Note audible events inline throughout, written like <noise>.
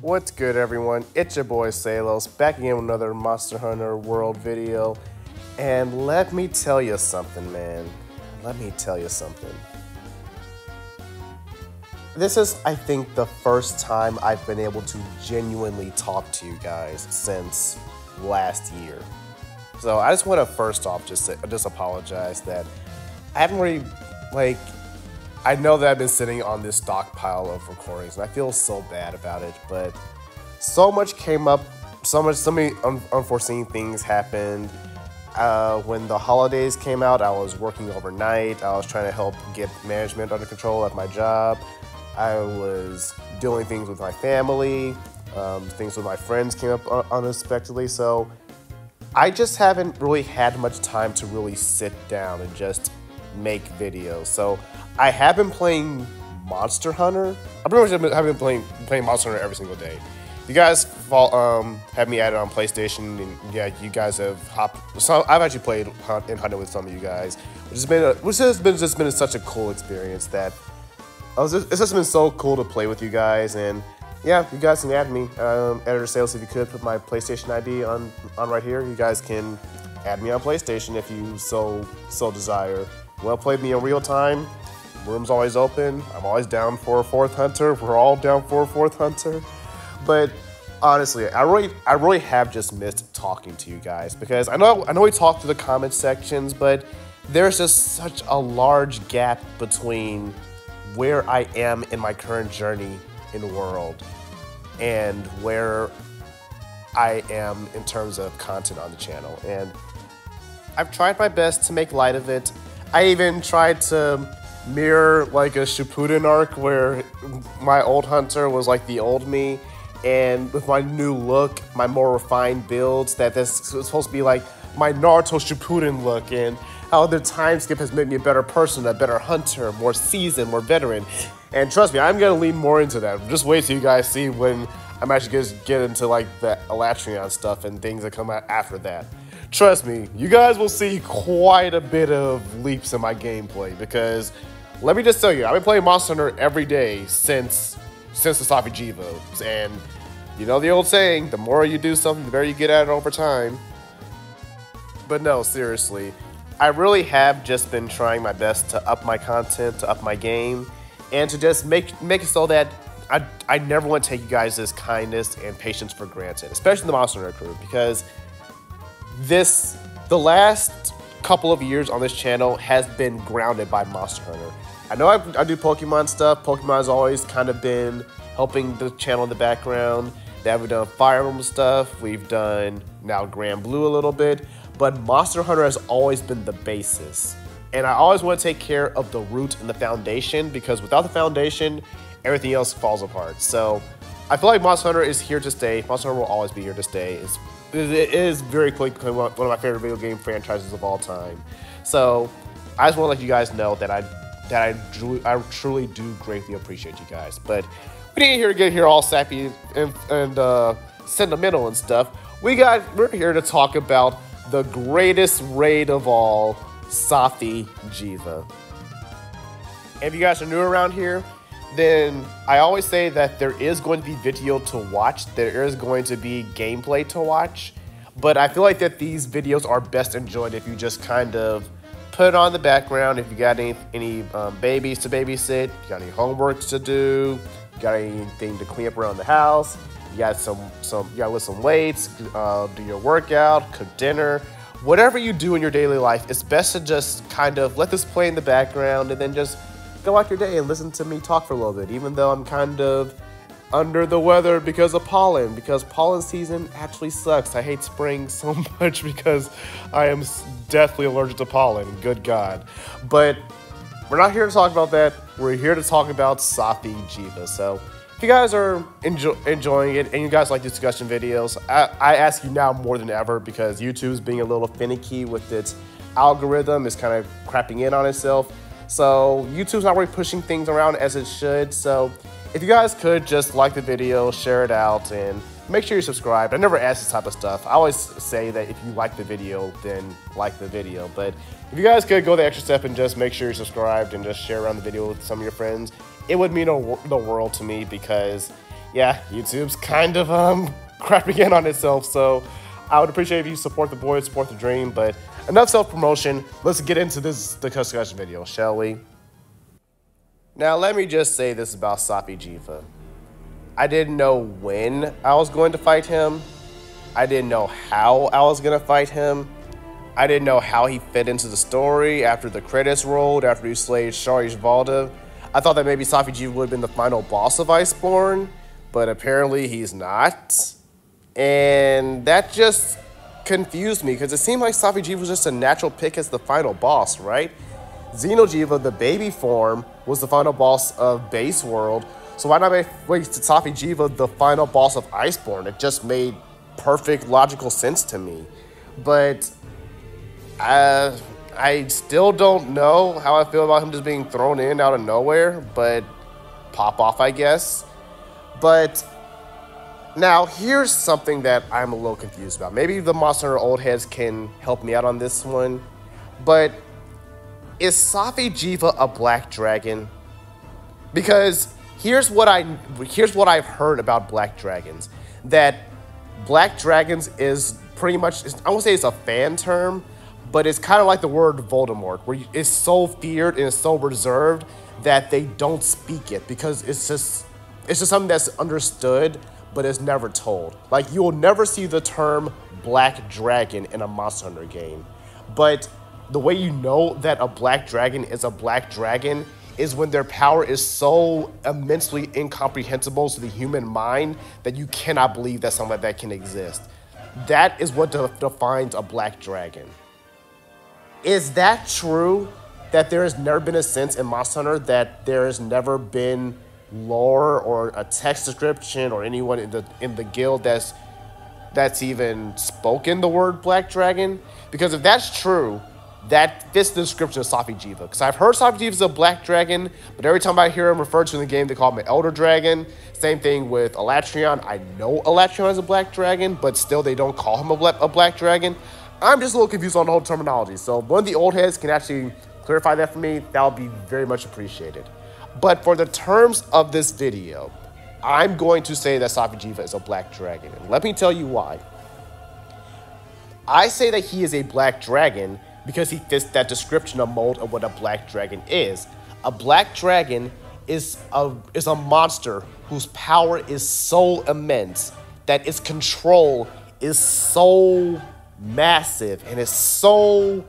What's good everyone? It's your boy Sahlos back again with another Monster Hunter World video. And let me tell you something, man. Let me tell you something. This is, I think, the first time I've been able to genuinely talk to you guys since last year. So I just want to first off just just apologize that I haven't really like I know that I've been sitting on this stockpile of recordings, and I feel so bad about it. But so much came up, so much, so many un unforeseen things happened. Uh, when the holidays came out, I was working overnight. I was trying to help get management under control at my job. I was doing things with my family. Um, things with my friends came up unexpectedly. So I just haven't really had much time to really sit down and just make videos. So I have been playing Monster Hunter. I pretty much have been playing playing Monster Hunter every single day. You guys fall, um, have me added on PlayStation, and yeah, you guys have hopped. So I've actually played Hunt and Hunted with some of you guys, which has been a, which has been just been such a cool experience that just, it's just been so cool to play with you guys and yeah, you guys can add me. Um, editor sales, if you could put my PlayStation ID on on right here. You guys can add me on PlayStation if you so so desire. Well, played me in real time. Room's always open. I'm always down for a fourth hunter. We're all down for a fourth hunter. But honestly, I really I really have just missed talking to you guys because I know I know we talked to the comment sections, but there's just such a large gap between where I am in my current journey in the world and where I am in terms of content on the channel. And I've tried my best to make light of it. I even tried to mirror like a Shippuden arc where my old hunter was like the old me and with my new look, my more refined builds, that this was supposed to be like my Naruto Shippuden look and how the time skip has made me a better person, a better hunter, more seasoned, more veteran. And trust me, I'm gonna lean more into that. Just wait till you guys see when I'm actually gonna get into like the Alatreon stuff and things that come out after that. Trust me, you guys will see quite a bit of leaps in my gameplay because let me just tell you, I've been playing Monster Hunter every day since since the Safi Givos. And you know the old saying, the more you do something, the better you get at it over time. But no, seriously, I really have just been trying my best to up my content, to up my game, and to just make make it so that I, I never want to take you guys' kindness and patience for granted, especially the Monster Hunter crew, because this, the last couple of years on this channel has been grounded by Monster Hunter. I know I, I do Pokemon stuff. Pokemon has always kind of been helping the channel in the background. That we've done Fire Emblem stuff. We've done now Granblue a little bit. But Monster Hunter has always been the basis. And I always want to take care of the root and the foundation because without the foundation, everything else falls apart. So I feel like Monster Hunter is here to stay. Monster Hunter will always be here to stay. It's, it is very quickly one of my favorite video game franchises of all time. So I just want to let you guys know that I that I, I truly do greatly appreciate you guys. But we didn't here get here all sappy and, and uh, sentimental and stuff. We got we're here to talk about the greatest raid of all, Safi Jiva. If you guys are new around here, then I always say that there is going to be video to watch, there is going to be gameplay to watch, but I feel like that these videos are best enjoyed if you just kind of put on the background. If you got any, any um, babies to babysit, you got any homework to do, you got anything to clean up around the house, you got some, some, you got lift some weights, uh, do your workout, cook dinner, whatever you do in your daily life, it's best to just kind of let this play in the background and then just go out your day and listen to me talk for a little bit, even though I'm kind of under the weather because of pollen, because pollen season actually sucks. I hate spring <laughs> so much because I am deathly allergic to pollen, good God. But we're not here to talk about that. We're here to talk about Safi Jiva. So if you guys are enjoy enjoying it and you guys like discussion videos, I, I ask you now more than ever because YouTube's being a little finicky with its algorithm, is kind of crapping in on itself. So YouTube's not really pushing things around as it should. So if you guys could just like the video, share it out, and make sure you're subscribed. I never ask this type of stuff. I always say that if you like the video, then like the video. But if you guys could go the extra step and just make sure you're subscribed and just share around the video with some of your friends, it would mean the world to me because yeah, YouTube's kind of um <laughs> crapping in on itself. So I would appreciate if you support the boys, support the dream. But enough self promotion. Let's get into this the discussion video, shall we? Now, let me just say this about Safi Jiva. I didn't know when I was going to fight him. I didn't know how I was going to fight him. I didn't know how he fit into the story after the credits rolled, after he slayed Shara Ishvalda. I thought that maybe Safi Jiva would have been the final boss of Iceborne, but apparently he's not. And that just confused me because it seemed like Safi Jiva was just a natural pick as the final boss, right? Xeno'jiiva, the baby form, was the final boss of Base World. So why not make Safi Jiva the final boss of Iceborne? It just made perfect logical sense to me. But uh, I still don't know how I feel about him just being thrown in out of nowhere, but pop off, I guess. But now, here's something that I'm a little confused about. Maybe the Monster Old Heads can help me out on this one. But is Safi Jiva a black dragon? Because here's what I here's what I've heard about black dragons. That black dragons is pretty much I won't say it's a fan term, but it's kind of like the word Voldemort, where it's so feared and it's so reserved that they don't speak it because it's just it's just something that's understood but it's never told. Like you will never see the term black dragon in a Monster Hunter game. But the way you know that a black dragon is a black dragon is when their power is so immensely incomprehensible to the human mind that you cannot believe that something like that can exist. That is what de defines a black dragon. Is that true that there has never been a sense in Monster Hunter that there has never been lore or a text description or anyone in the in the guild that's that's even spoken the word black dragon because if that's true that fits the description of Safi Jiva. Because I've heard Safi is a black dragon, but every time I hear him referred to in the game, they call him an elder dragon. Same thing with Alatreon. I know Alatreon is a black dragon, but still they don't call him a black, a black dragon. I'm just a little confused on the whole terminology. So one of the old heads can actually clarify that for me. That would be very much appreciated. But for the terms of this video, I'm going to say that Safi Jiva is a black dragon. And let me tell you why. I say that he is a black dragon because he fits that description of mold of what a black dragon is. A black dragon is a, is a monster whose power is so immense that its control is so massive and is so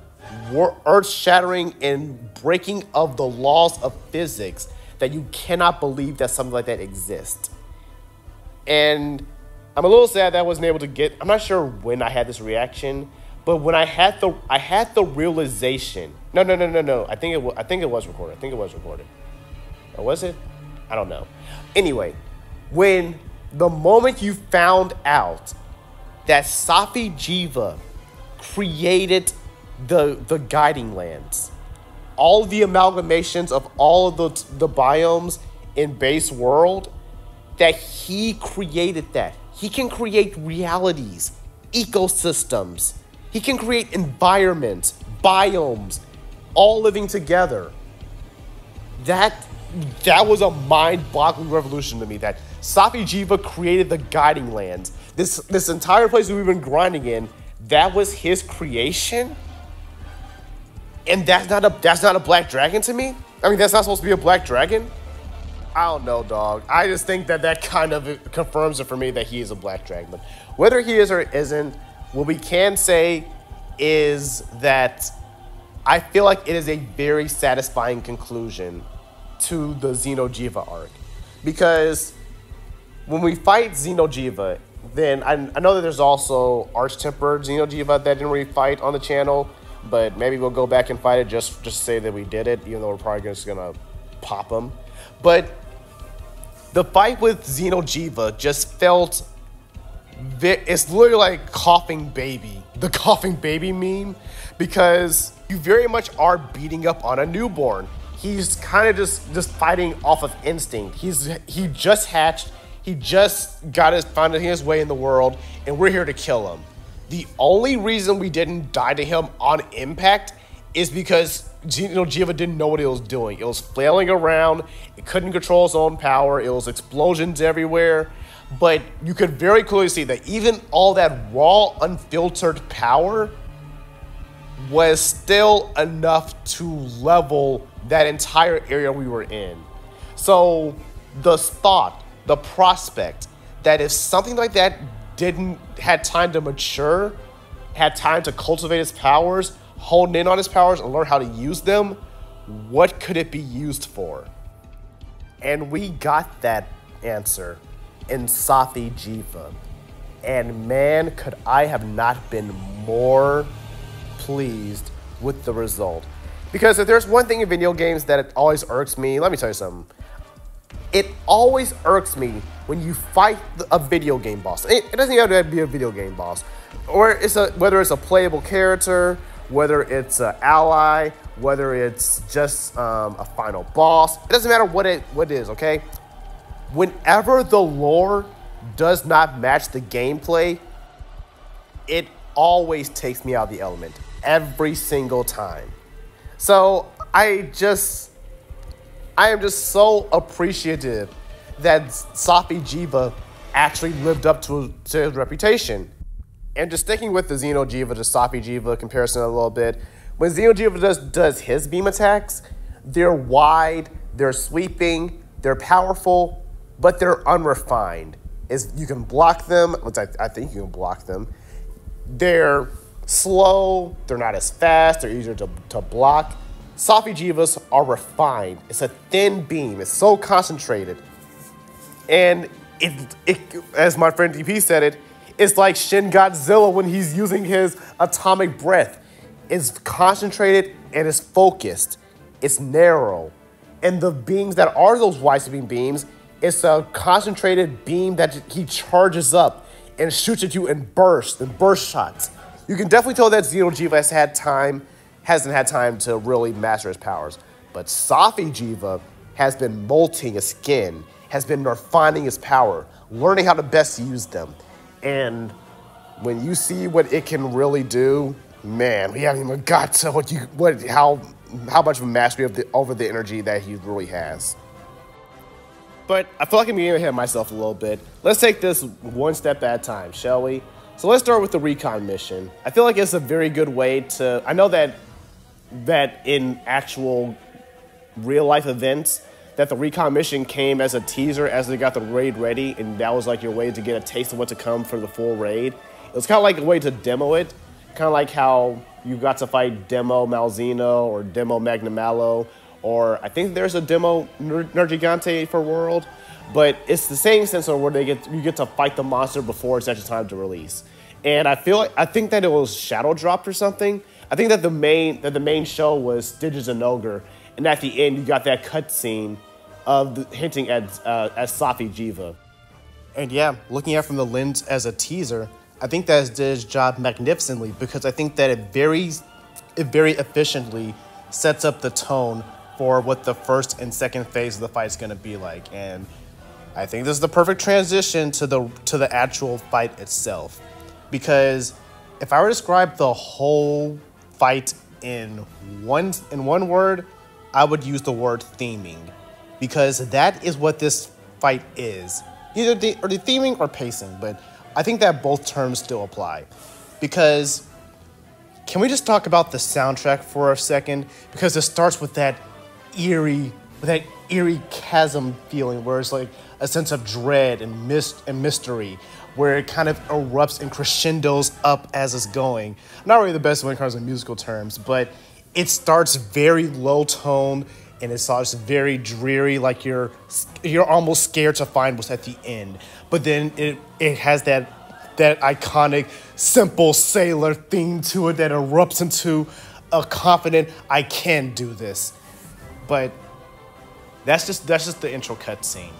earth shattering and breaking of the laws of physics that you cannot believe that something like that exists. And I'm a little sad that I wasn't able to get. I'm not sure when I had this reaction, but when I had the I had the realization. No, no, no, no, no. I think it was, I think it was recorded. I think it was recorded. Or was it? I don't know. Anyway, when the moment you found out that Safi Jiva created the the guiding lands all the amalgamations of all of the, the biomes in base world that he created that. He can create realities ecosystems. He can create environments biomes all living together. That that was a mind-boggling revolution to me that Safi Jiva created the guiding lands. This this entire place we've been grinding in that was his creation and that's not a that's not a black dragon to me. I mean, that's not supposed to be a black dragon. I don't know, dog. I just think that that kind of confirms it for me that he is a black dragon. But whether he is or isn't, what we can say is that I feel like it is a very satisfying conclusion to the Xeno'jiiva arc. Because when we fight Xeno'jiiva, then I, I know that there's also Arch Temper Xeno'jiiva that didn't really fight on the channel but maybe we'll go back and fight it just just say that we did it, even though we're probably just gonna pop him. But the fight with Xeno'jiiva just felt it's literally like coughing baby, the <laughs> coughing baby meme, because you very much are beating up on a newborn. He's kind of just just fighting off of instinct. He's he just hatched. He just got his finding his way in the world, and we're here to kill him. The only reason we didn't die to him on impact is because Xeno'jiiva didn't know what it was doing. It was flailing around. It couldn't control its own power. It was explosions everywhere. But you could very clearly see that even all that raw, unfiltered power was still enough to level that entire area we were in. So the thought, the prospect that if something like that didn't had time to mature, had time to cultivate his powers, hone in on his powers and learn how to use them, what could it be used for? And we got that answer in Safi'jiiva. And man, could I have not been more pleased with the result. Because if there's one thing in video games that always irks me, let me tell you something. It always irks me when you fight a video game boss. It, doesn't even have to be a video game boss, or it's a whether it's a playable character, whether it's an ally, whether it's just um, a final boss. It doesn't matter what it what it is. Okay, whenever the lore does not match the gameplay, it always takes me out of the element every single time. So I just, I am just so appreciative that Safi Jiva actually lived up to, to his reputation. And just sticking with the Xeno'jiiva to Safi'jiiva comparison a little bit, when Xeno'jiiva does, does his beam attacks, they're wide, they're sweeping, they're powerful, but they're unrefined. Is you can block them, which I, I think you can block them. They're slow, they're not as fast, they're easier to, to block. Safi'jiivas are refined. It's a thin beam, it's so concentrated. And it, it, as my friend DP said it, it's like Shin Godzilla when he's using his atomic breath. It's concentrated and it's focused. It's narrow. And the beams that are those wide-sweeping beams, it's a concentrated beam that he charges up and shoots at you in bursts and burst shots you can definitely tell that Xeno'jiiva has had time, hasn't had time to really master his powers. But Safi Jiva has been molting his skin, has been refining his power, learning how to best use them. And when you see what it can really do, man, we haven't even got to what you what how how much of a mastery of the over the energy that he really has. But I feel like I'm getting ahead of myself a little bit. Let's take this one step at a time, shall we? So let's start with the recon mission. I feel like it's a very good way to. I know that that in actual real life events that the recon mission came as a teaser as they got the raid ready, and that was like your way to get a taste of what to come for the full raid. It was kind of like a way to demo it, kind of like how you got to fight Demo Malzeno or Demo Magnamalo, or I think there's a Demo Ner- Nergigante for World. But it's the same sense of where they get you get to fight the monster before it's actually time to release. And I feel like I think that it was shadow dropped or something. I think that the main that the main show was Stygian Zinogre, and at the end you got that cutscene of the, hinting at uh, at Safi'jiiva. And yeah, looking at it from the lens as a teaser, I think that did its job magnificently because I think that it very it very efficiently sets up the tone for what the first and second phase of the fight is going to be like. And I think this is the perfect transition to the to the actual fight itself. Because if I were to describe the whole fight in one in one word, I would use the word theming. Because that is what this fight is. Either the, or the theming or pacing, but I think that both terms still apply. Because can we just talk about the soundtrack for a second? Because it starts with that eerie, with that eerie chasm feeling where it's like a sense of dread and mist and mystery where it kind of erupts and crescendos up as it's going. Not really the best when it comes to musical terms, but it starts very low tone and it starts very dreary, like you're you're almost scared to find what's at the end. But then it it has that that iconic simple sailor theme to it that erupts into a confident I can do this. But that's just that's just the intro cutscene.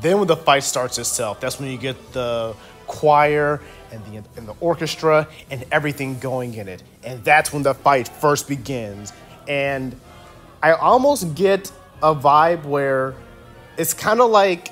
Then when the fight starts itself, that's when you get the choir and the and the orchestra and everything going in it. And that's when the fight first begins. And I almost get a vibe where it's kind of like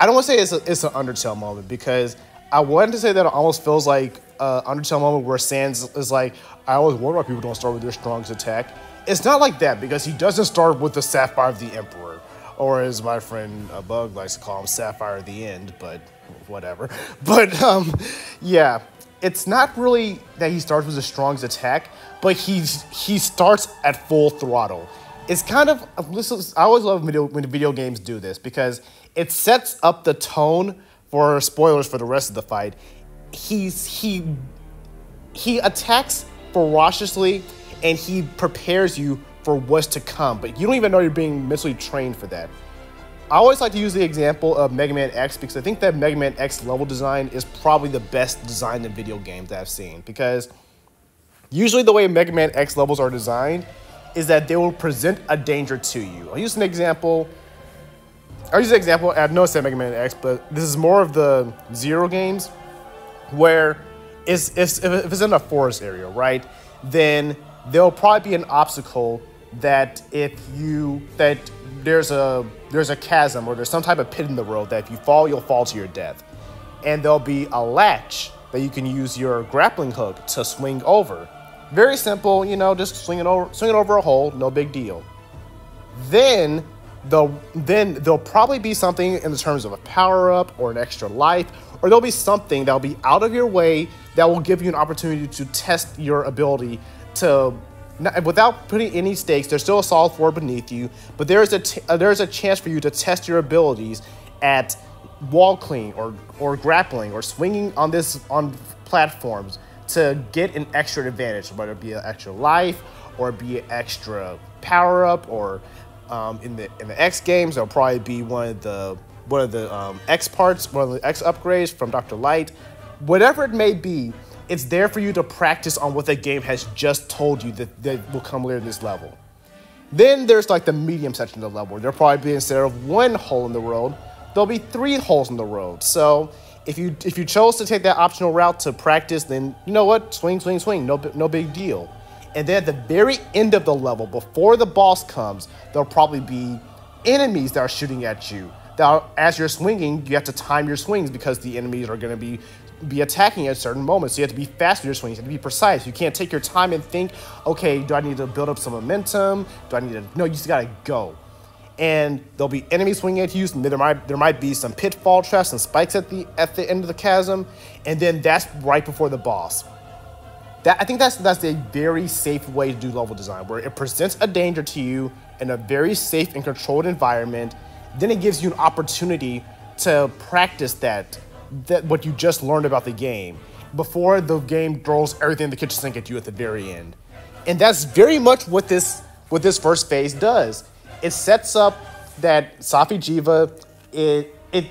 I don't want to say it's a, it's an Undertale moment because I wanted to say that it almost feels like an Undertale moment where Sans is like, I always wonder why people don't start with their strongest attack. It's not like that because he doesn't start with the Sapphire of the Emperor, or as my friend uh, Bug likes to call him, Sapphire of the End, but whatever. <laughs> But um, yeah, it's not really that he starts with the strongest attack, but he's he starts at full throttle. It's kind of I always love video, when video games do this because it sets up the tone for spoilers for the rest of the fight. He's he he attacks ferociously and he prepares you for what's to come, but you don't even know you're being mentally trained for that. I always like to use the example of Mega Man X because I think that Mega Man X level design is probably the best design in video games that I've seen. Because usually the way Mega Man X levels are designed is that they will present a danger to you. I'll use an example. I'll use an example. I've noticed that Mega Man X, but this is more of the Zero games where it's, it's, if it's in a forest area, right, then there'll probably be an obstacle that if you that there's a there's a chasm or there's some type of pit in the road that if you fall, you'll fall to your death. And there'll be a latch that you can use your grappling hook to swing over. Very simple, you know, just swing it over, swing it over a hole, no big deal. Then the then there'll probably be something in the terms of a power up or an extra life, or there'll be something that'll be out of your way that will give you an opportunity to test your ability to without putting any stakes, there's still a solid floor beneath you, but there's a t- uh, there's a chance for you to test your abilities at wall clean or or grappling or swinging on this on platforms to get an extra advantage, whether it be an extra life or be an extra power up, or um, in the in the X games, it'll probably be one of the one of the um, X parts, one of the X upgrades from Dr. Light, whatever it may be it's there for you to practice on what the game has just told you that, that will come later in this level. Then there's like the medium section of the level. There'll probably be instead of one hole in the road, there'll be three holes in the road. So if you if you chose to take that optional route to practice, then you know what, swing, swing, swing, no no big deal. And then at the very end of the level, before the boss comes, there'll probably be enemies that are shooting at you. That as you're swinging, you have to time your swings because the enemies are going to be be attacking at certain moments. So you have to be fast with your swings. You have to be precise. You can't take your time and think, okay, do I need to build up some momentum? Do I need to? No, you just gotta go. And there'll be enemies swinging at you. And there might there might be some pitfall traps and spikes at the at the end of the chasm, and then that's right before the boss. That I think that's that's a very safe way to do level design, where it presents a danger to you in a very safe and controlled environment. Then it gives you an opportunity to practice that that what you just learned about the game before the game throws everything in the kitchen sink at you at the very end. And that's very much what this what this first phase does. It sets up that Safi'jiiva it it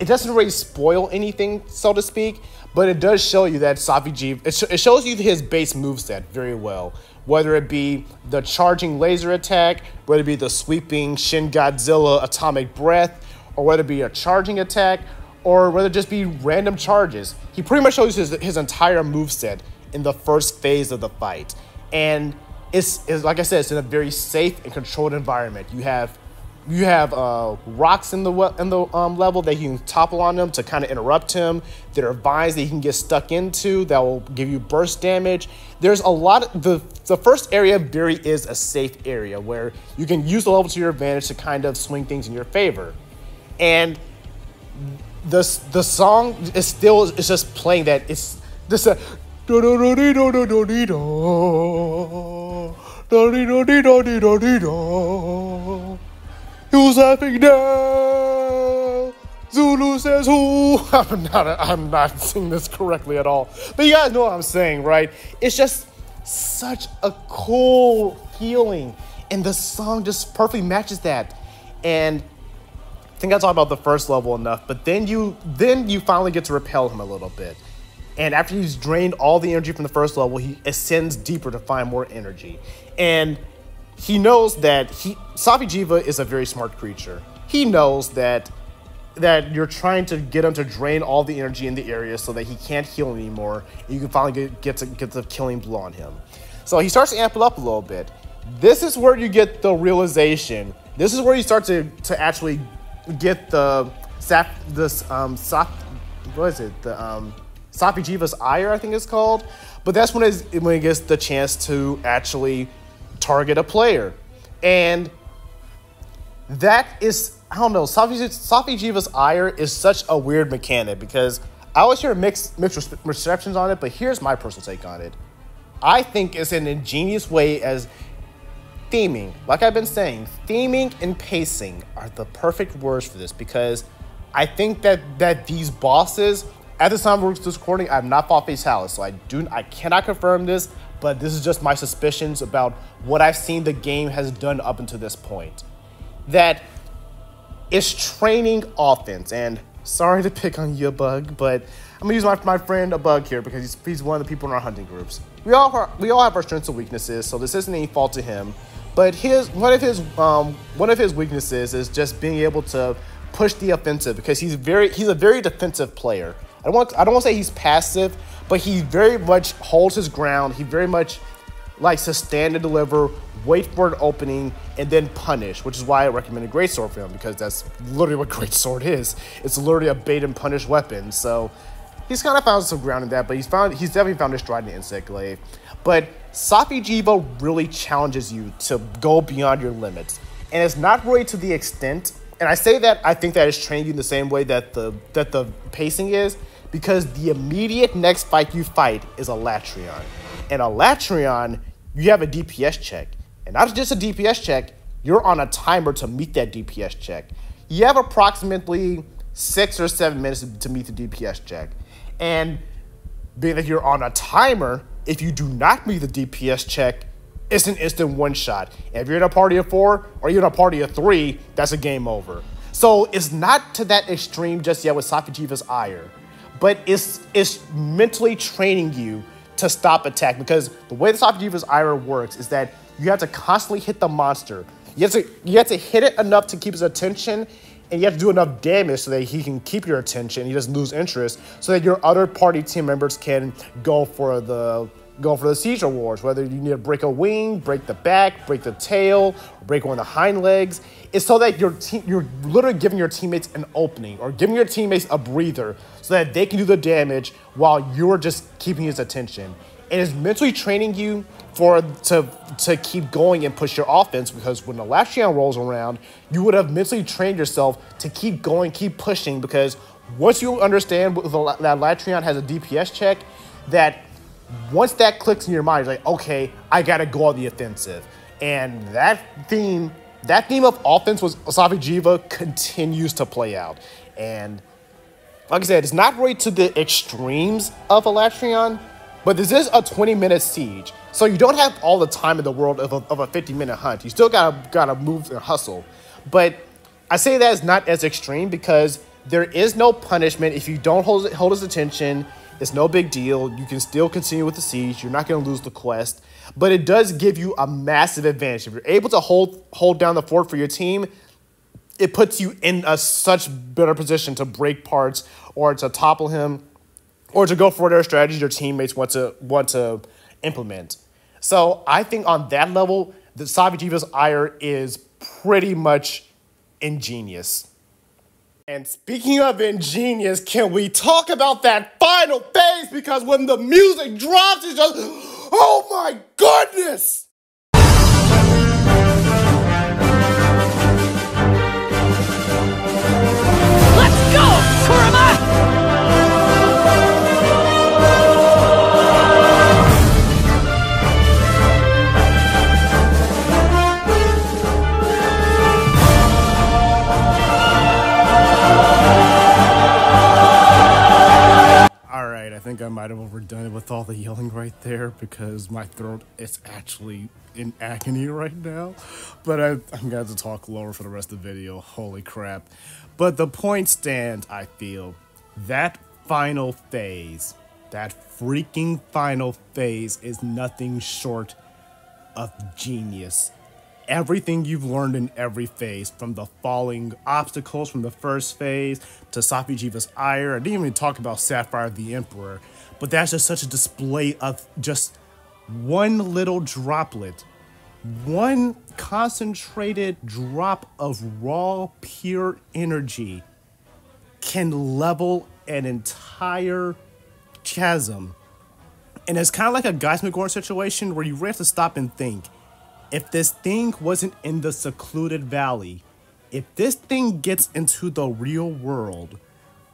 it doesn't really spoil anything, so to speak, but it does show you that Safi'jiiva it, sh- it shows you his base moveset very well. Whether it be the charging laser attack, whether it be the sweeping Shin Godzilla atomic breath, or whether it be a charging attack, or whether it just be random charges. He pretty much shows his, his entire move set in the first phase of the fight. And it's, it's, like I said, it's in a very safe and controlled environment. You have you have uh, rocks in the in the um, level that you can topple on them to kind of interrupt him. There are vines that you can get stuck into that will give you burst damage. There's a lot. Of, the the first area very is a safe area where you can use the level to your advantage to kind of swing things in your favor, and the the song is still it's just playing that it's this uh, Who's laughing now? Zulu says who? I'm not I'm not singing this correctly at all. But you guys know what I'm saying, right? It's just such a cool feeling. And the song just perfectly matches that. And think I talked about the first level enough, but then you then you finally get to repel him a little bit. And after he's drained all the energy from the first level, he ascends deeper to find more energy. And he knows that he Safi'jiiva is a very smart creature. He knows that that you're trying to get him to drain all the energy in the area so that he can't heal anymore. And you can finally get, get to get the killing blow on him. So he starts to amp it up a little bit. This is where you get the realization. This is where you start to, to actually get the sap this um sap what is it? The um, Safi Jiva's Ire, I think it's called. But that's when, it's, when it gets the chance to actually target a player. And that is, I don't know, Safi, Safi Jiva's Ire is such a weird mechanic because I always hear mixed, mixed receptions on it, but here's my personal take on it. I think it's an ingenious way as theming, like I've been saying, theming and pacing are the perfect words for this because I think that that these bosses, at the time of this recording, I have not fought Fatalis, so I do I cannot confirm this, but this is just my suspicions about what I've seen the game has done up until this point. That it's training offense, and sorry to pick on you, Bug, but I'm gonna use my, my friend a Bug here because he's, he's one of the people in our hunting groups. We all are, we all have our strengths and weaknesses, so this isn't any fault to him. But his one of his um, one of his weaknesses is just being able to push the offensive because he's very he's a very defensive player. I don't want I don't want to say he's passive, but he very much holds his ground. He very much likes to stand and deliver, wait for an opening, and then punish, which is why I recommend a great sword for him because that's literally what <laughs> great sword is. It's literally a bait and punish weapon. So he's kind of found some ground in that, but he's found he's definitely found his stride in the insect glaive. But Safi Jiva really challenges you to go beyond your limits. And it's not really to the extent, and I say that I think that it's trained you in the same way that the that the pacing is, because the immediate next fight you fight is Alatreon. And Alatreon, you have a DPS check. And not just a DPS check, you're on a timer to meet that DPS check. You have approximately six or seven minutes to meet the DPS check. And being that you're on a timer, if you do not meet the DPS check, it's an instant one shot. If you're in a party of four or you're in a party of three, that's a game over. So it's not to that extreme just yet with Safi ire, but it's it's mentally training you to stop attack because the way the Safi ire works is that you have to constantly hit the monster. You have to you have to hit it enough to keep his attention and you have to do enough damage so that he can keep your attention, he doesn't lose interest, so that your other party team members can go for the go for the seizure wars. Whether you need to break a wing, break the back, break the tail, break one of the hind legs, it's so that your team you're literally giving your teammates an opening or giving your teammates a breather so that they can do the damage while you're just keeping his attention. It is mentally training you for to to keep going and push your offense because when the last round rolls around, you would have mentally trained yourself to keep going, keep pushing because once you understand that Alatreon has a DPS check, that once that clicks in your mind, you're like, okay, I gotta go on the offensive. And that theme, that theme of offense was Safi Jiva continues to play out. And like I said, it's not really to the extremes of Alatreon, but this is a 20 minute siege. So you don't have all the time in the world of a, of a 50 minute hunt. You still gotta, gotta move and hustle. But I say that is not as extreme because there is no punishment if you don't hold, hold his attention. It's no big deal. You can still continue with the siege. You're not gonna lose the quest. But it does give you a massive advantage. If you're able to hold, hold down the fort for your team, it puts you in a such better position to break parts or to topple him or to go for whatever strategy your teammates want to want to implement. So I think on that level, the Safi ire is pretty much ingenious. And speaking of ingenious, can we talk about that final phase? Because when the music drops, it's just, oh my goodness! Think I might have overdone it with all the yelling right there because my throat is actually in agony right now. But I, am going to talk lower for the rest of the video. Holy crap. But the point stands, I feel. That final phase, that freaking final phase is nothing short of genius everything you've learned in every phase, from the falling obstacles from the first phase to Safi Jiva's ire. I didn't even talk about Sapphire the Emperor, but that's just such a display of just one little droplet, one concentrated drop of raw, pure energy can level an entire chasm. And it's kind of like a Gaismagorn situation where you really have to stop and think. If this thing wasn't in the secluded valley, if this thing gets into the real world,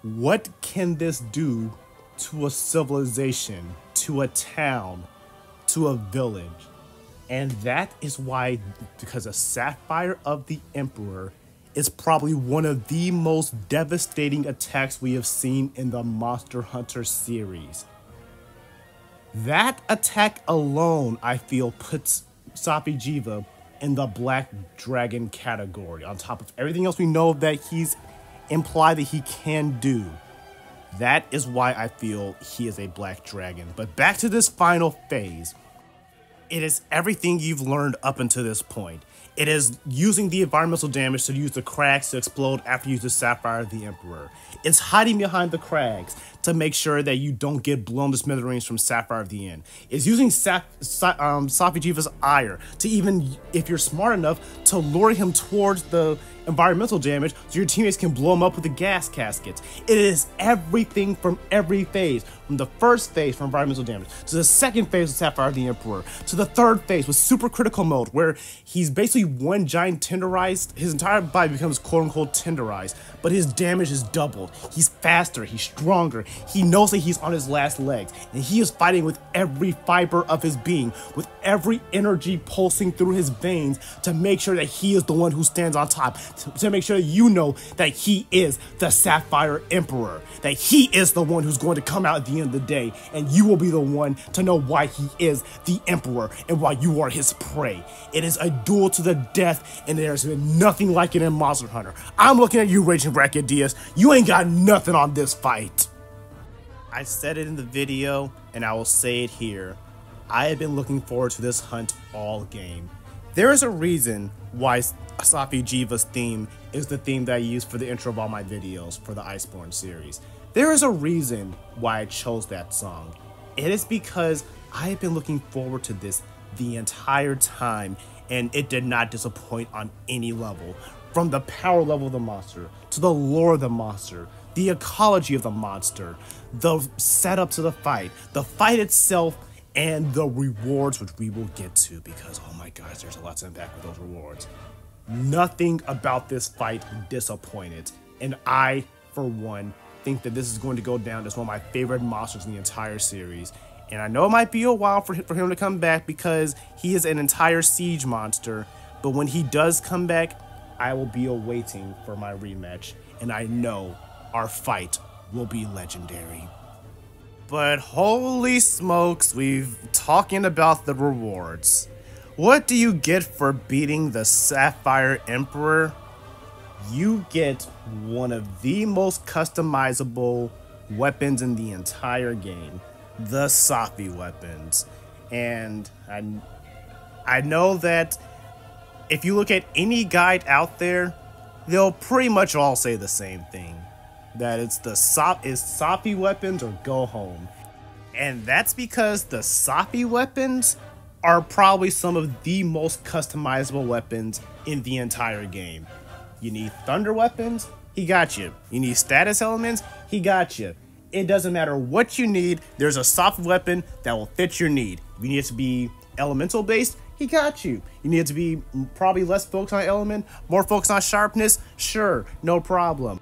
what can this do to a civilization, to a town, to a village? And that is why, because a Sapphire of the Emperor is probably one of the most devastating attacks we have seen in the Monster Hunter series. That attack alone, I feel, puts Safi'jiiva in the Black Dragon category, on top of everything else we know that he's implied that he can do. That is why I feel he is a Black Dragon. But back to this final phase. It is everything you've learned up until this point. It is using the environmental damage to use the crags to explode after you use the Sapphire of the Emperor. It's hiding behind the crags to make sure that you don't get blown to smithereens from Sapphire of the End. It's using Sa- Sa- um, ire to even, if you're smart enough, to lure him towards the environmental damage so your teammates can blow him up with the gas caskets. It is everything from every phase. From the first phase for environmental damage, to the second phase with Sapphire of the Emperor, to the third phase with super critical mode, where he's basically one giant tenderized, his entire body becomes quote unquote tenderized, but his damage is doubled. He's faster, he's stronger, he knows that he's on his last legs, and he is fighting with every fiber of his being, with every energy pulsing through his veins to make sure that he is the one who stands on top, to, to make sure that you know that he is the Sapphire Emperor, that he is the one who's going to come out at the end of the day, and you will be the one to know why he is the Emperor and why you are his prey. It is a duel to the death, and there's been nothing like it in Monster Hunter. I'm looking at you, Raging Brachydios. You ain't got nothing on this fight. I said it in the video, and I will say it here. I have been looking forward to this hunt all game. There is a reason why Safi'jiiva's theme is the theme that I use for the intro of all my videos for the Iceborne series. There is a reason why I chose that song. It is because I have been looking forward to this the entire time, and it did not disappoint on any level. From the power level of the monster, to the lore of the monster, the ecology of the monster, the setup to the fight, the fight itself, and the rewards, which we will get to because, oh my gosh, there's a lot to unpack with those rewards. Nothing about this fight disappointed, and I, for one, think that this is going to go down as one of my favorite monsters in the entire series. And I know it might be a while for, for him to come back because he is an entire siege monster, but when he does come back, I will be awaiting for my rematch, and I know our fight will be legendary. But holy smokes, we've talking about the rewards. What do you get for beating the Sapphire Emperor? You get one of the most customizable weapons in the entire game, the Safi weapons. And I, I know that if you look at any guide out there, they'll pretty much all say the same thing that it's the Sop is Safi weapons or go home. And that's because the soppy weapons are probably some of the most customizable weapons in the entire game. You need thunder weapons, he got you. You need status elements, he got you. It doesn't matter what you need, there's a soft weapon that will fit your need. You need it to be elemental based, he got you. You need to be probably less focused on element, more focused on sharpness, sure, no problem.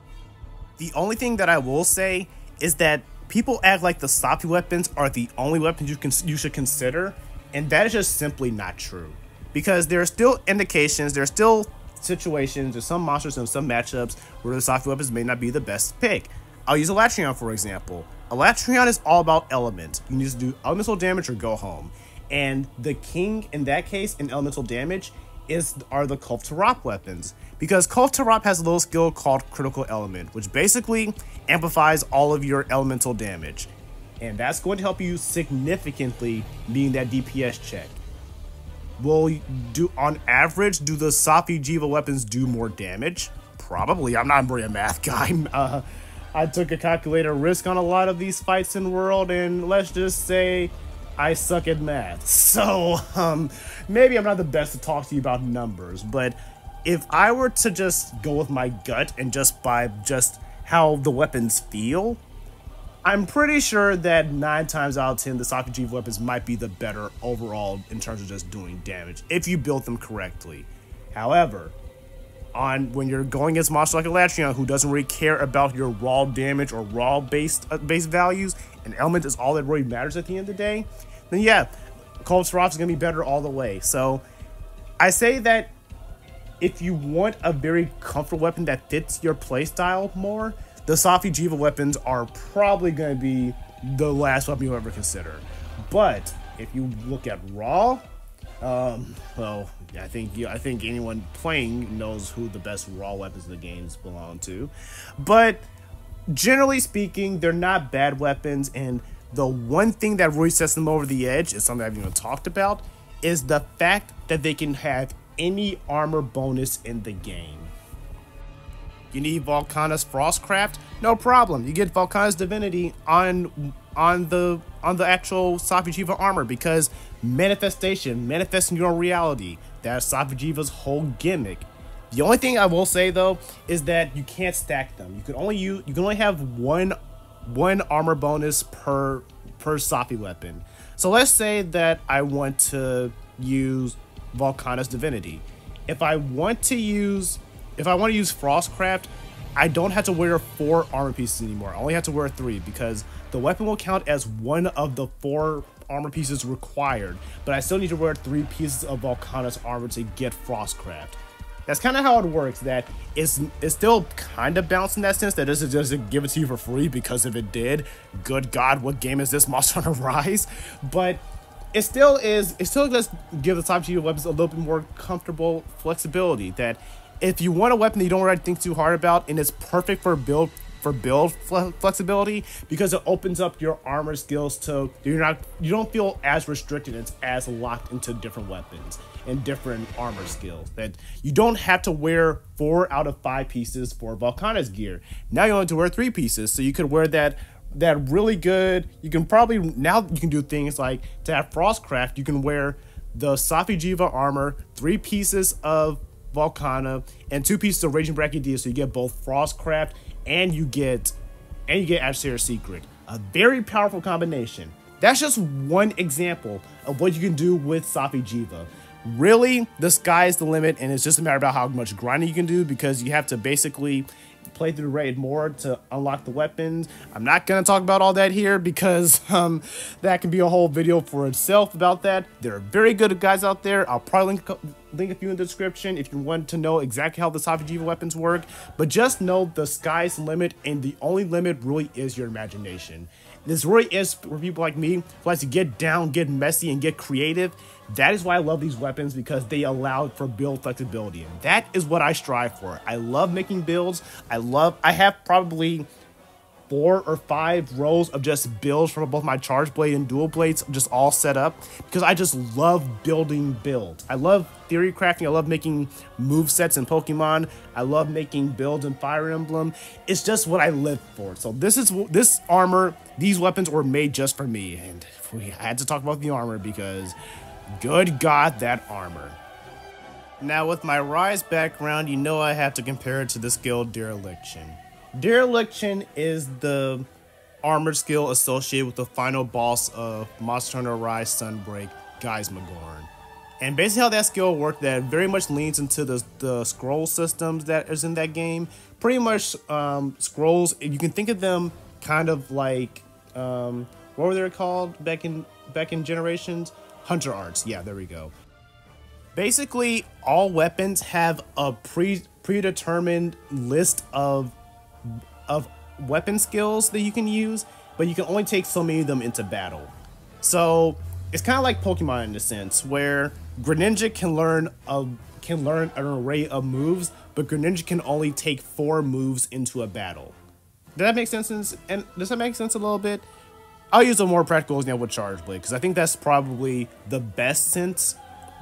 The only thing that I will say is that people act like the Safi weapons are the only weapons you can you should consider, and that is just simply not true. Because there are still indications, there are still situations, there's some monsters and some matchups where the Safi weapons may not be the best pick. I'll use Alatreon for example. Alatreon is all about elements. You need to do elemental damage or go home. And the king in that case in elemental damage is are the Kulve weapons. Because Kulve has a little skill called Critical Element, which basically amplifies all of your elemental damage. And that's going to help you significantly being that DPS check. Will do on average, do the Safi'jiiva weapons do more damage? Probably. I'm not really a math guy. <laughs> Uh, I took a calculator risk on a lot of these fights in World, and let's just say I suck at math. So, um, maybe I'm not the best to talk to you about numbers, but if I were to just go with my gut and just by just how the weapons feel, I'm pretty sure that nine times out of ten, the Safi Jiva weapons might be the better overall in terms of just doing damage if you build them correctly. However, on when you're going against monster like Alatreon, who doesn't really care about your raw damage or raw based uh, base values, and element is all that really matters at the end of the day, then yeah, Kulve Taroth is gonna be better all the way. So I say that if you want a very comfortable weapon that fits your playstyle more, the Safi Jiva weapons are probably to be the last weapon you'll ever consider. But if you look at Raw, um, well, I think you, I think anyone playing knows who the best Raw weapons in the games belong to. But generally speaking, they're not bad weapons, and the one thing that really sets them over the edge is something I've even talked about is the fact that they can have any armor bonus in the game. You need Velkhana's Frostcraft? No problem. You get Velkhana's Divinity on on the on the actual Safi Jiva armor because manifestation, manifesting your own reality. That's Safi Jiva's whole gimmick. The only thing I will say though is that you can't stack them. You can only use you can only have one one armor bonus per per Safi weapon. So let's say that I want to use Velkhana's Divinity. If I want to use if I want to use Frostcraft, I don't have to wear four armor pieces anymore. I only have to wear three because the weapon will count as one of the four armor pieces required, but I still need to wear three pieces of Velkhana's armor to get Frostcraft. That's kind of how it works. That it's it's still kind of balanced in that sense. That doesn't give it to you for free because if it did, good God, what game is this? <laughs> Monster Hunter Rise. But it still is. It still does give the Safi Jiva weapons a little bit more comfortable flexibility. That if you want a weapon that you don't really think too hard about, and it's perfect for build for build flexibility because it opens up your armor skills to you're not you don't feel as restricted it's as locked into different weapons and different armor skills that you don't have to wear four out of five pieces for Velkhana's gear. Now you only have to wear three pieces so you could wear that that really good you can probably now you can do things like to have frostcraft you can wear the Safi Jiva armor three pieces of Velkhana, and two pieces of Raging Brachydios, so you get both Frostcraft and you get and you get Adversary's Secret. A very powerful combination. That's just one example of what you can do with Safi Jiva. Really, the sky's the limit, and it's just a matter about how much grinding you can do because you have to basically play through raid more to unlock the weapons. I'm not going to talk about all that here because <laughs> um, that can be a whole video for itself about that. There are very good guys out there. I'll probably link, link a few in the description if you want to know exactly how the Safi Jiva weapons work. But just know the sky's the limit and the only limit really is your imagination. This really is for people like me who likes to get down, get messy, and get creative. That is why I love these weapons because they allow for build flexibility. And that is what I strive for. I love making builds. I love, I have probably four or five rows of just builds from both my charge blade and dual blades just all set up because I just love building builds. I love theory crafting. I love making move sets in Pokemon. I love making builds in Fire Emblem. It's just what I live for. So this is this armor, these weapons were made just for me. And we had to talk about the armor because Good God, that armor. Now, with my Rise background, you know I have to compare it to the skill Dereliction. Dereliction is the armored skill associated with the final boss of Monster Hunter Rise Sunbreak, Gaismagorn. And basically how that skill worked, that very much leans into the, the scroll systems that is in that game. Pretty much um, scrolls, you can think of them kind of like, um, what were they called back in back in Generations? Hunter Arts. Yeah, there we go. Basically, all weapons have a pre predetermined list of of weapon skills that you can use, but you can only take so many of them into battle. So it's kind of like Pokemon in a sense, where Greninja can learn a can learn an array of moves, but Greninja can only take four moves into a battle. Does that make sense? And does that make sense a little bit? I'll use a more practical example with Charge Blade because I think that's probably the best sense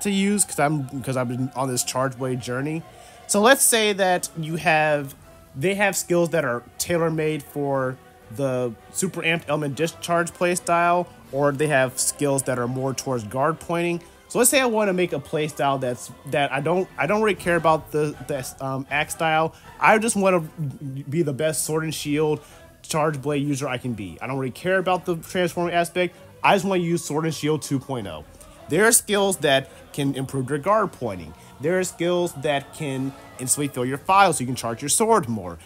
to use because I'm because I've been on this Charge Blade journey. So let's say that you have they have skills that are tailor made for the super amped element discharge playstyle, or they have skills that are more towards guard pointing. So let's say I want to make a playstyle that's that I don't I don't really care about the the um, axe style. I just want to be the best sword and shield charge blade user I can be. I don't really care about the transforming aspect. I just want to use Sword and Shield 2.0. There are skills that can improve your guard pointing. There are skills that can instantly fill your phials so you can charge your sword more.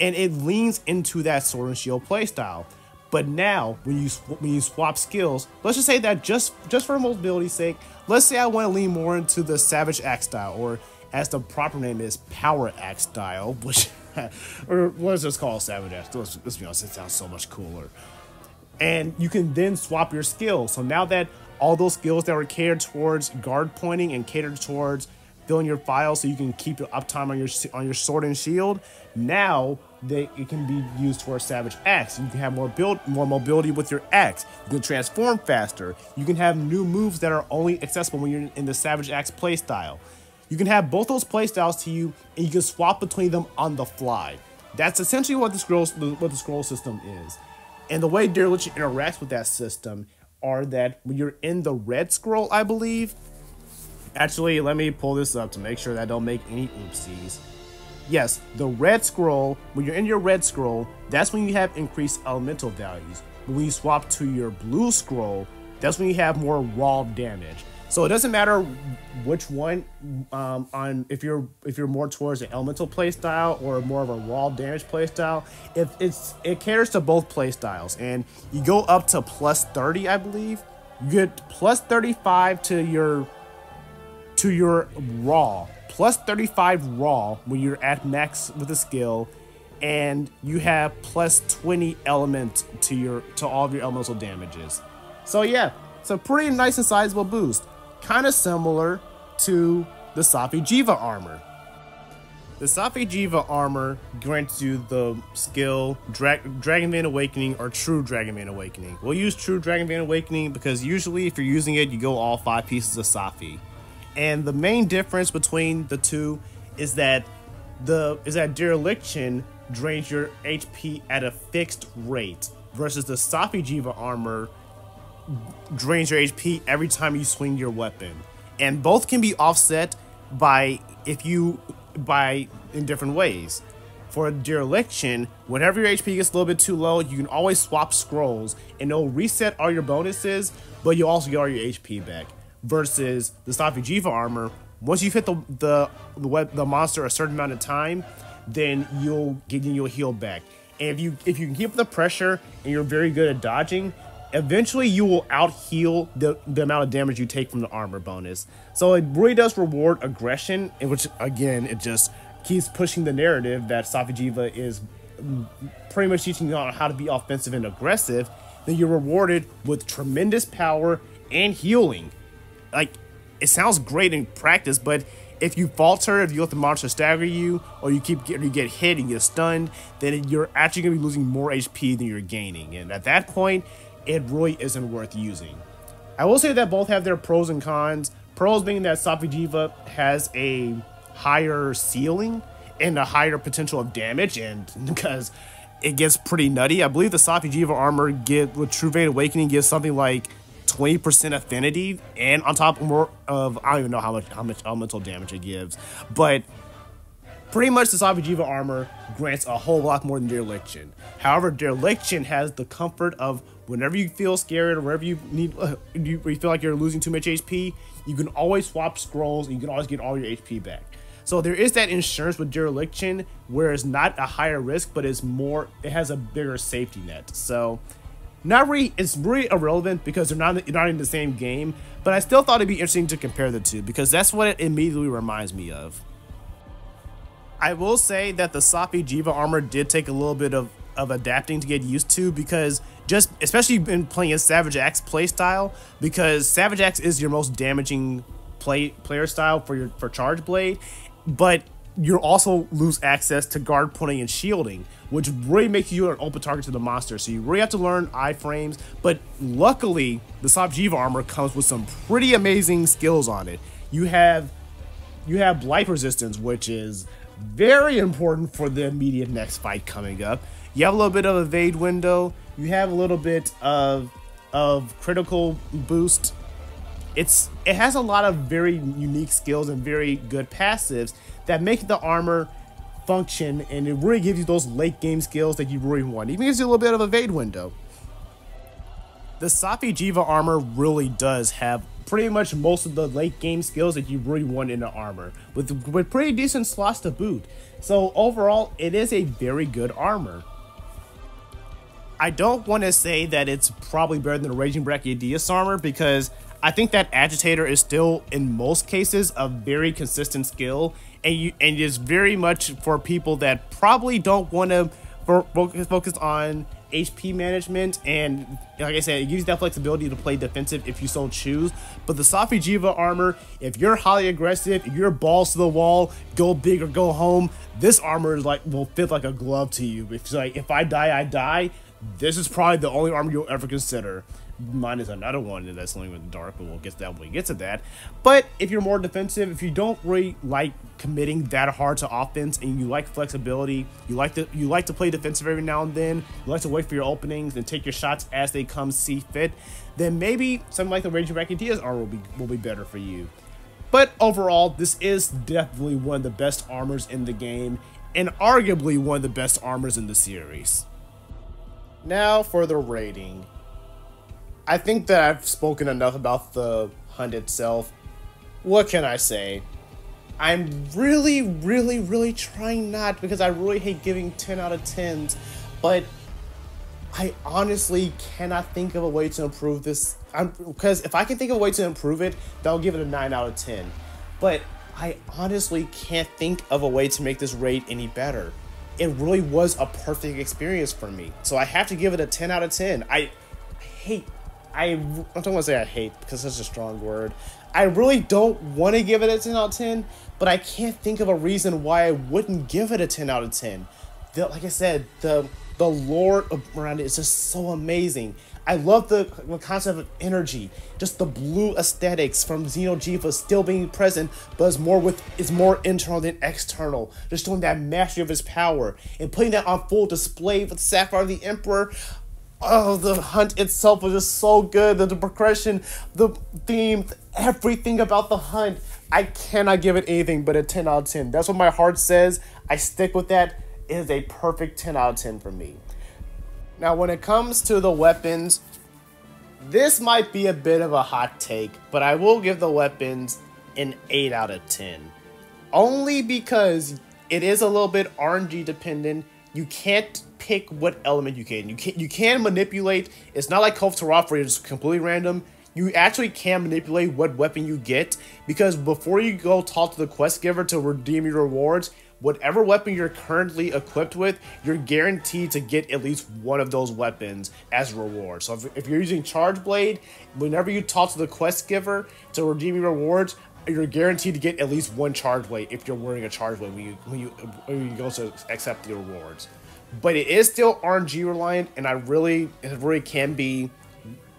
And it leans into that Sword and Shield playstyle. But now, when you when you swap skills, let's just say that just just for mobility's sake, let's say I want to lean more into the Savage Axe style, or as the proper name is, Power Axe style, <laughs> which or what is this called, Savage Axe? Let's, let's be honest, it sounds so much cooler. And you can then swap your skills. So now that all those skills that were catered towards guard pointing and catered towards filling your phial so you can keep your uptime on your on your sword and shield. Now they it can be used for a Savage Axe. You can have more build more mobility with your axe. You can transform faster. You can have new moves that are only accessible when you're in the Savage Axe playstyle. You can have both those playstyles to you, and you can swap between them on the fly. That's essentially what the scroll what the scroll system is. And the way Dereliction interacts with that system are that when you're in the red scroll, I believe, Actually, let me pull this up to make sure that I don't make any oopsies. Yes, the red scroll, when you're in your red scroll, that's when you have increased elemental values. But when you swap to your blue scroll, that's when you have more raw damage. So it doesn't matter which one um, on if you're if you're more towards an elemental playstyle or more of a raw damage playstyle. If it's it caters to both playstyles, and you go up to plus 30, I believe. You get plus 35 to your to your raw, plus 35 raw when you're at max with a skill, and you have plus 20 element to your to all of your elemental damages. So yeah, it's a pretty nice and sizable boost. Kind of similar to the Safi Jiva armor. The Safi Jiva armor grants you the skill Dra Dragon Vein Awakening or True Dragon Vein Awakening. We'll use True Dragon Vein Awakening because usually if you're using it, you go all five pieces of Safi. And the main difference between the two is that the is that dereliction drains your HP at a fixed rate versus the Safi Jiva armor drains your HP every time you swing your weapon. And both can be offset by if you by in different ways. For dereliction, whenever your HP gets a little bit too low, you can always swap scrolls and it'll reset all your bonuses, but you'll also get all your HP back versus the Safi Jiva armor. Once you've hit the the the, the monster a certain amount of time, then you'll get you'll heal back. And if you if you can keep the pressure and you're very good at dodging, eventually you will out heal the, the amount of damage you take from the armor bonus. So it really does reward aggression, which again it just keeps pushing the narrative that Safi Jiva is pretty much teaching you how to be offensive and aggressive. Then you're rewarded with tremendous power and healing like it sounds great in practice, but if you falter, if you let the monster stagger you, or you keep getting you get hit and get stunned, then you're actually gonna be losing more HP than you're gaining. And at that point, it really isn't worth using. I will say that both have their pros and cons. Pros being that Safijiva has a higher ceiling and a higher potential of damage, and <laughs> because it gets pretty nutty. I believe the Safijiva armor get with True Vein Awakening gives something like 20% affinity, and on top of more of I don't even know how much how much elemental damage it gives, but pretty much the Safijiva armor grants a whole lot more than Dereliction. However, Dereliction has the comfort of whenever you feel scared or wherever you need uh, you, you feel like you're losing too much HP, you can always swap scrolls and you can always get all your HP back. So there is that insurance with dereliction where it's not a higher risk, but it's more it has a bigger safety net. So not really, it's really irrelevant because they're not, they're not in the same game, but I still thought it'd be interesting to compare the two because that's what it immediately reminds me of. I will say that the Safi Jiva armor did take a little bit of, of adapting to get used to because just, especially in playing a Savage Axe playstyle, because Savage Axe is your most damaging play player style for your for Charge Blade, but you also lose access to guard pointing and shielding, which really makes you an open target to the monster. So you really have to learn iframes. But luckily, the Safi Jiva armor comes with some pretty amazing skills on it. You have you have blight resistance, which is very important for the immediate next fight coming up. You have a little bit of evade window. You have a little bit of of critical boost. It's it has a lot of very unique skills and very good passives that make the armor function, and it really gives you those late game skills that you really want. Even gives you a little bit of evade window. The Safi Jiva armor really does have pretty much most of the late game skills that you really want in the armor, with, with pretty decent slots to boot. So overall, it is a very good armor. I don't want to say that it's probably better than the Raging Brachydios armor because I think that Agitator is still, in most cases, a very consistent skill, and you and is very much for people that probably don't want to focus focus on HP management, and like I said, it gives you that flexibility to play defensive if you so choose. But the Safi Jiva armor, if you're highly aggressive, if you're balls to the wall, go big or go home, this armor is like will fit like a glove to you. If like if I die, I die this is probably the only armor you'll ever consider. Mine is another one that's only with the dark, but we'll get to that when we get to that. But if you're more defensive, if you don't really like committing that hard to offense and you like flexibility, you like to you like to play defensive every now and then, you like to wait for your openings and take your shots as they come see fit, then maybe something like the Raging Brachydios armor will be will be better for you. But overall, this is definitely one of the best armors in the game, and arguably one of the best armors in the series. Now for the rating. I think that I've spoken enough about the hunt itself. What can I say? I'm really, really, really trying not because I really hate giving 10 out of 10s, but I honestly cannot think of a way to improve this. I'm, because if I can think of a way to improve it, that'll give it a 9 out of 10. But I honestly can't think of a way to make this rate any better it really was a perfect experience for me. So I have to give it a 10 out of 10. I hate, I, I don't want to say I hate because that's a strong word. I really don't want to give it a 10 out of 10, but I can't think of a reason why I wouldn't give it a 10 out of 10. The, like I said, the the lore around it is just so amazing. I love the, concept of energy, just the blue aesthetics from Xeno'jiiva still being present, but it's more with it's more internal than external. Just showing that mastery of his power and putting that on full display with Sapphire the Emperor. Oh, the hunt itself was just so good. The, the progression, the theme, everything about the hunt. I cannot give it anything but a 10 out of 10. That's what my heart says. I stick with that. It is a perfect 10 out of 10 for me. Now, when it comes to the weapons, this might be a bit of a hot take, but I will give the weapons an 8 out of 10. Only because it is a little bit RNG dependent. You can't pick what element you can. You can you can manipulate. It's not like Kulve Taroth where it's completely random. You actually can manipulate what weapon you get because before you go talk to the quest giver to redeem your rewards, whatever weapon you're currently equipped with, you're guaranteed to get at least one of those weapons as reward. So if, if you're using Charge Blade, whenever you talk to the quest giver to redeem your rewards, you're guaranteed to get at least one Charge Blade if you're wearing a Charge Blade when you when you when you go to accept the rewards. But it is still RNG reliant, and I really it really can be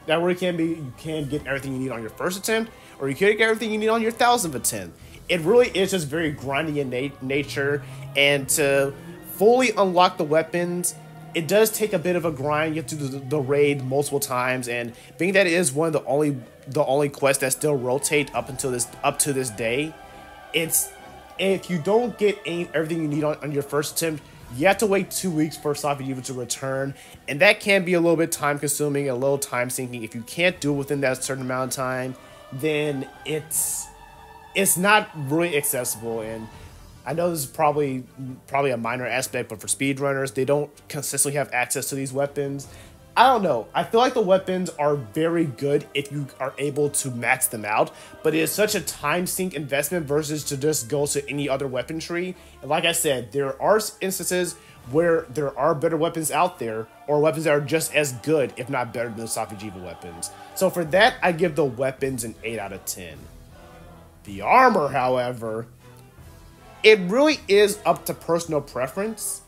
that really can be you can get everything you need on your first attempt, or you can get everything you need on your thousandth attempt it really is just very grindy in na- nature. And to fully unlock the weapons, it does take a bit of a grind. You have to do the, raid multiple times, and being that it is one of the only the only quests that still rotate up until this up to this day, it's if you don't get any, everything you need on, on your first attempt, you have to wait two weeks for Jiva to return, and that can be a little bit time consuming, a little time sinking. If you can't do it within that certain amount of time, then it's it's not really accessible and I know this is probably probably a minor aspect, but for speedrunners, they don't consistently have access to these weapons. I don't know. I feel like the weapons are very good if you are able to max them out, but it is such a time sink investment versus to just go to any other weapon tree. And like I said, there are instances where there are better weapons out there, or weapons that are just as good, if not better than the Safi Jiva weapons. So for that, I give the weapons an 8 out of 10. The armor, however, it really is up to personal preference.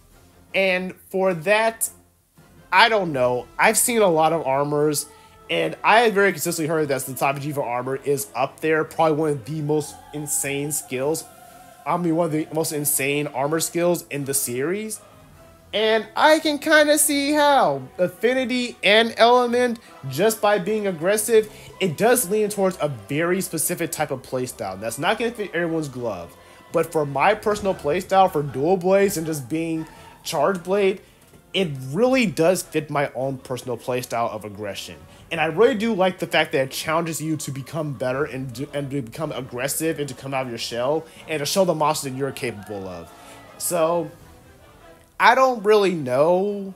And for that, I don't know. I've seen a lot of armors, and I have very consistently heard that the Safi Jiva armor is up there, probably one of the most insane skills. I mean, one of the most insane armor skills in the series. And I can kind of see how affinity and element, just by being aggressive, it does lean towards a very specific type of playstyle. That's not going to fit everyone's glove. But for my personal playstyle for dual blades and just being charge blade, it really does fit my own personal playstyle of aggression. And I really do like the fact that it challenges you to become better and, do, and to become aggressive and to come out of your shell and to show the monster that you're capable of. So, I don't really know.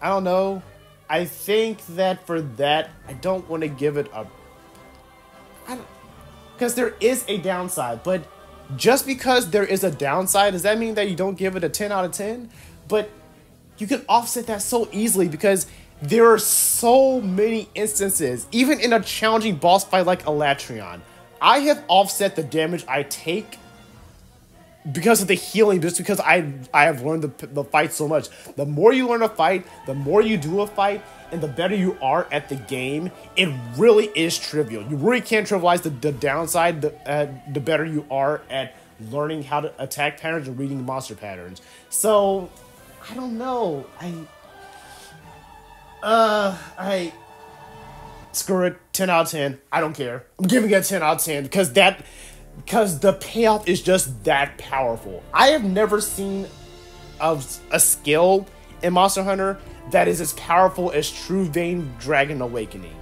I don't know. I think that for that, I don't want to give it a. Because there is a downside, but just because there is a downside, does that mean that you don't give it a 10 out of 10? But you can offset that so easily because there are so many instances, even in a challenging boss fight like Alatreon. I have offset the damage I take because of the healing, just because I I have learned the, the fight so much. The more you learn a fight, the more you do a fight, and the better you are at the game, it really is trivial. You really can't trivialize the, the downside, the, uh, the better you are at learning how to attack patterns and reading monster patterns. So, I don't know. I. Uh, I. Screw it. 10 out of 10. I don't care. I'm giving it a 10 out of 10 because that. Because the payoff is just that powerful. I have never seen a, a skill in Monster Hunter that is as powerful as True Vein Dragon Awakening.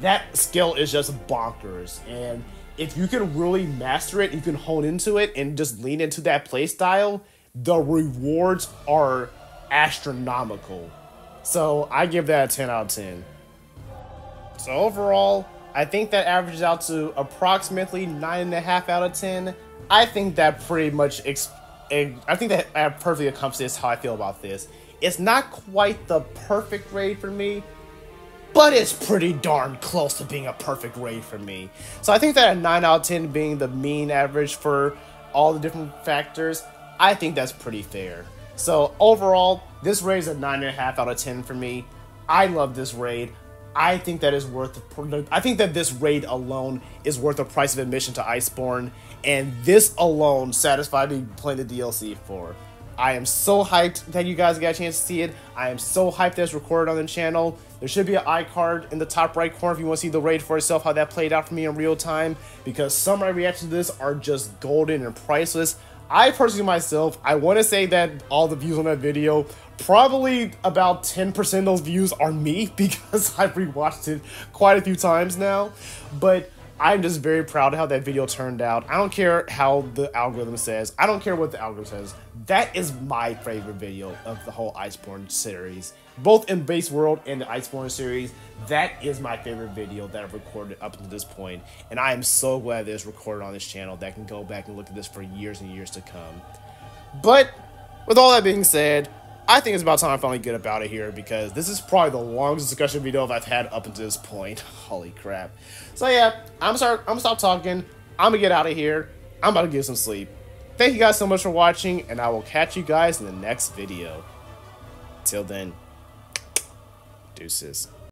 That skill is just bonkers. And if you can really master it, you can hone into it and just lean into that playstyle, the rewards are astronomical. So I give that a 10 out of 10. So overall, I think that averages out to approximately 9.5 out of 10. I think that pretty much, I think that perfectly accomplishes how I feel about this. It's not quite the perfect grade for me, but it's pretty darn close to being a perfect grade for me. So I think that a 9 out of 10 being the mean average for all the different factors, I think that's pretty fair. So overall, this raid is a 9.5 out of 10 for me. I love this raid. I think that is worth. I think that this raid alone is worth the price of admission to Iceborne, and this alone satisfied me playing the DLC for. I am so hyped that you guys got a chance to see it. I am so hyped that it's recorded on the channel. There should be an iCard in the top right corner if you want to see the raid for yourself, how that played out for me in real time, because some of my reactions to this are just golden and priceless. I personally myself, I want to say that all the views on that video, probably about 10% of those views are me <laughs> because I've rewatched it quite a few times now. But I'm just very proud of how that video turned out. I don't care how the algorithm says. I don't care what the algorithm says. That is my favorite video of the whole Iceborne series. Both in Base World and the Iceborne series, that is my favorite video that I've recorded up to this point. And I am so glad that it's recorded on this channel that I can go back and look at this for years and years to come. But, with all that being said, I think it's about time I finally get about it here because this is probably the longest discussion video I've had up until this point. <laughs> Holy crap. So yeah, I'm sorry, I'm gonna stop talking. I'm gonna get out of here. I'm about to get some sleep. Thank you guys so much for watching, and I will catch you guys in the next video. Till then, deuces.